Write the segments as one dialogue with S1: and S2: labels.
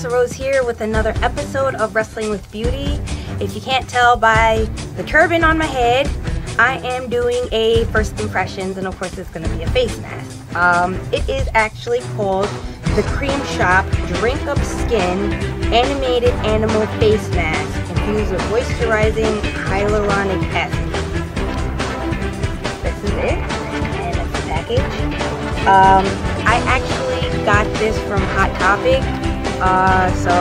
S1: Alexa Rose here with another episode of Wrestling with Beauty. If you can't tell by the turban on my head, I am doing a first impressions, and of course, it's going to be a face mask. Um, it is actually called the Crème Shop Drink Up Skin Animated Animal Face Mask infused with moisturizing hyaluronic acid. This is it, and it's the package. Um, I actually got this from Hot Topic. Uh, so,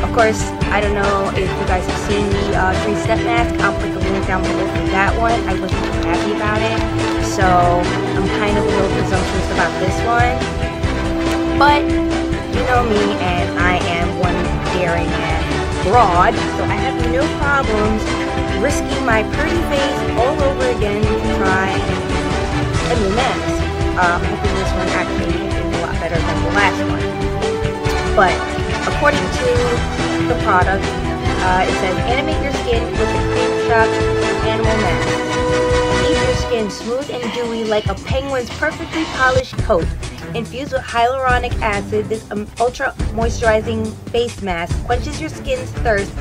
S1: of course, I don't know if you guys have seen the uh, three step mask. I'll put the link down below for that one. I wasn't happy about it. So, I'm kind of a little presumptuous about this one. But, you know me, and I am one daring and broad. So, I have no problems risking my pretty face all over again to try a new mask. Um, hoping this one actually is a lot better than the last one. But according to the product, uh, it says animate your skin with the Crème Shop Animal Mask. Leave your skin smooth and dewy like a penguin's perfectly polished coat. Infused with hyaluronic acid, this um, ultra moisturizing face mask quenches your skin's thirst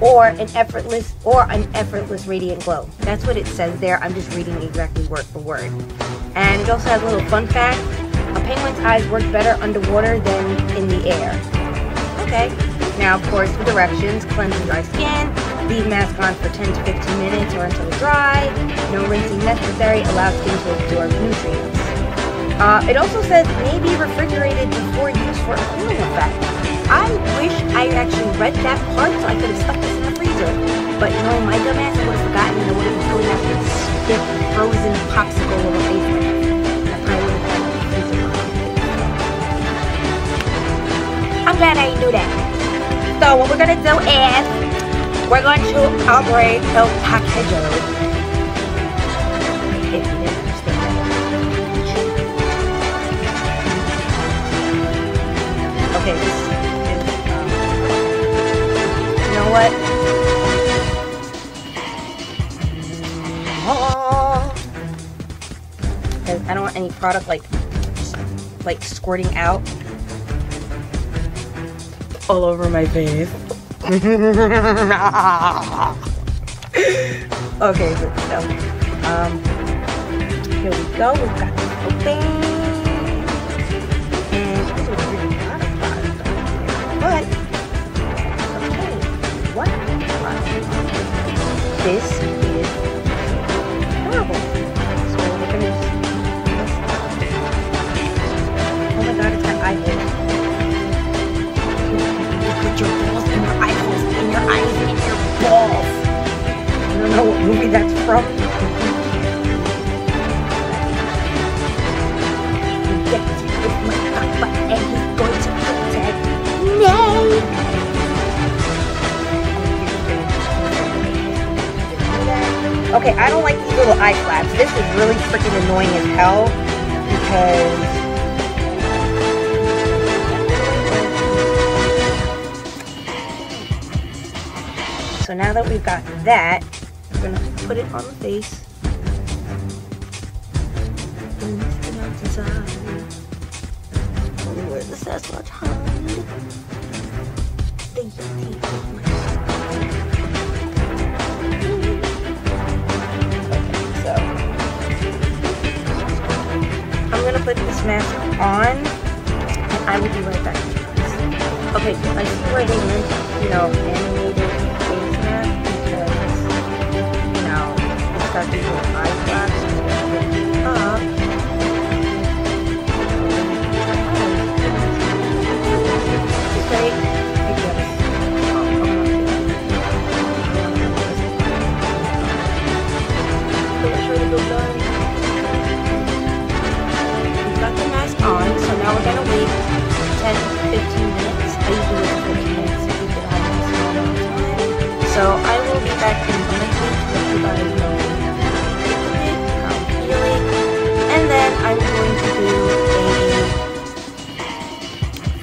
S1: or an effortless or an effortless radiant glow. That's what it says there. I'm just reading exactly word for word. And it also has a little fun fact. A penguin's eyes work better underwater than in the air. Okay. Now, of course, the directions. Cleanse and dry skin. Leave mask on for 10 to 15 minutes or until dry. No rinsing necessary. Allow skin to absorb nutrients. Uh, it also says may be refrigerated before use for a cooling effect. I wish I actually read that part so I could have stuck this in the freezer. But you know, my dumb ass would have forgotten and would have been doing that stiff, frozen popsicle of a face glad I didn't do that. So what we're gonna do is we're going to operate the that. Okay, you know what? Because I don't want any product like like squirting out all over my face. okay, so um, here we go. We've got this open, and annoying as hell because So now that we've got that, we're gonna put it on the face. And this thing out inside. Where the Sasquatch on and I will be right back. Okay, I'm just they meant, you know, animated got these little eye flaps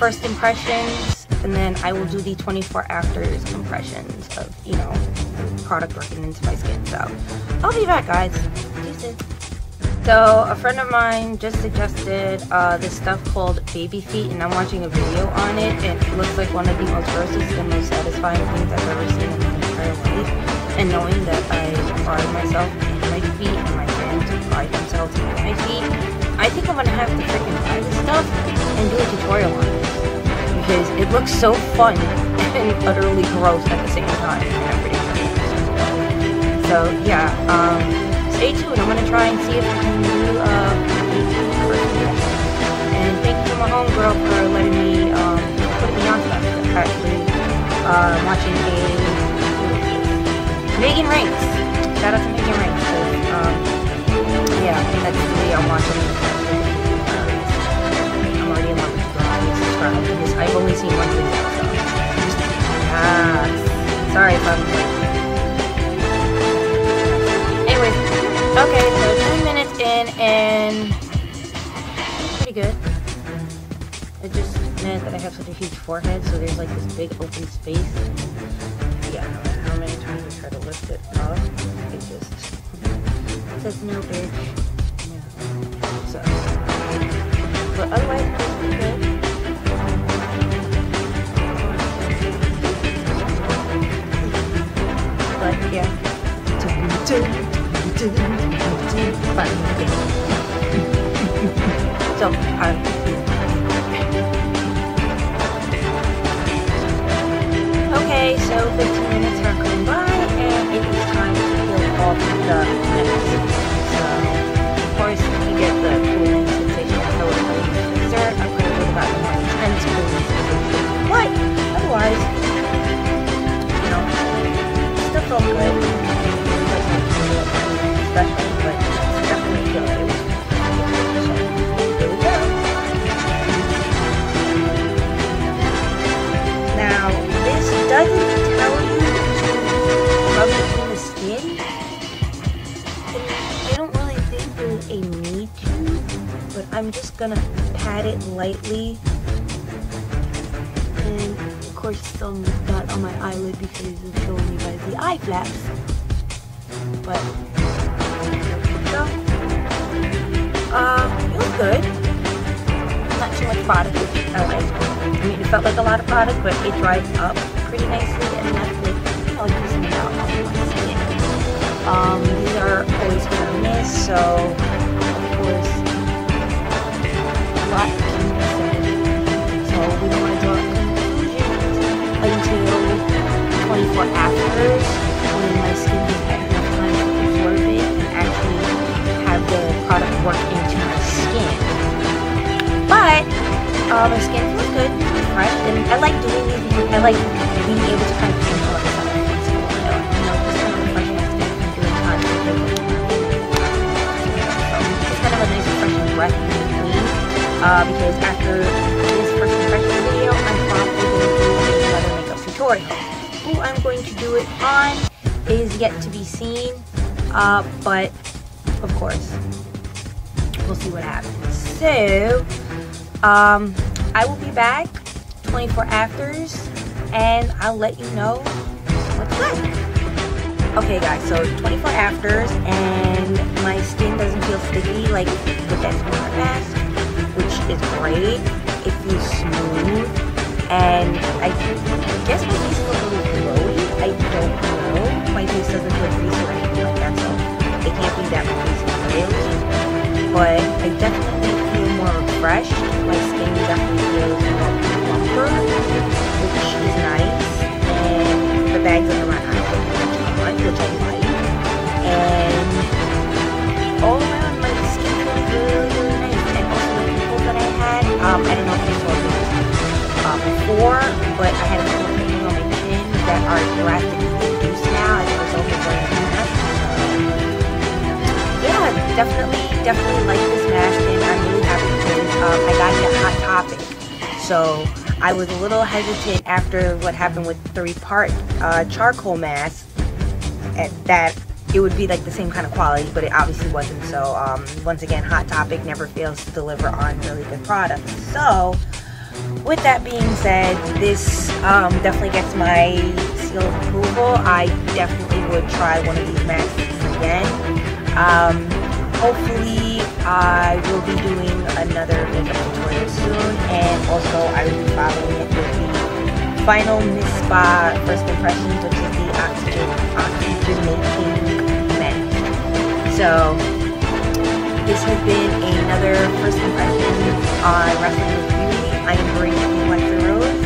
S1: first impressions and then I will do the 24 afters impressions of you know product working into my skin. So I'll be back guys. So a friend of mine just suggested uh, this stuff called baby feet, and I'm watching a video on it, and it looks like one of the most grossest and most satisfying things I've ever seen in my entire life. And knowing that I pride myself in my feet, and my friends pride themselves in my feet, I think I'm gonna have to freaking buy this stuff and do a tutorial on this it looks so fun and utterly gross at the same time. So yeah. Um, stay tuned. I'm gonna try and see if we can do uh, And thank you to my homegirl for letting me um, put me on that. Actually, uh, watching a Megan Ranks. Shout out to Megan Ranks. So, um, yeah, I that's the video I'm watching. Subscribe because I've only seen one video. So. Ah, sorry if I'm. Okay, so 10 minutes in and pretty good. It just meant that I have such a huge forehead, so there's like this big open space. Yeah, how many times I try to lift it up, it just says no big. Yeah. So, but otherwise, pretty good. But yeah. So, uh, okay, a need to, but I'm just gonna pat it lightly. And of course, still not on my eyelid because it's showing you guys the eye flaps. But uh, it was good. Not too much product, which I. I mean, it felt like a lot of product, but it dried up pretty nicely and left like, you know, on my skin. Um, these are always or miss, so, So, we don't want to until 24 hours when my skin has had enough time to absorb it and actually have the product work in but uh, my skin feels good, fresh, and I like doing these I like being able to kind of my skin nice refreshing breath. Uh, because after this first impression video, I'm probably going to do another makeup tutorial. Who I'm going to do it on is yet to be seen, uh, but of course, we'll see what happens. So, um, I will be back 24 afters and I'll let you know what's good. Okay guys, so 24 afters and my skin doesn't feel sticky like with that smart mask, is great. It feels smooth and I guess my face is a little glowy. I don't know. My face doesn't definitely, definitely like this mask, and I'm really happy because um, I got it Hot Topic. So I was a little hesitant after what happened with three-part uh, charcoal mask at that it would be like the same kind of quality, but it obviously wasn't. So um, once again, Hot Topic never fails to deliver on really good products. So with that being said, this um, definitely gets my seal of approval. I definitely would try one of these masks again. Um, hopefully I will be doing another makeup tutorial soon, and also I will be following it with the final Miss Spa first impressions, which is the oxygen oxygenating mend. So this has been another first impressions on wrestling with beauty. I am bringing Alexa Rose,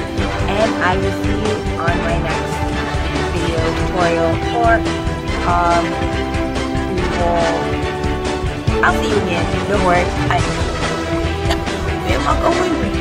S1: and I will see you on my next video tutorial or um we will I'll see you again. Don't worry. I, going?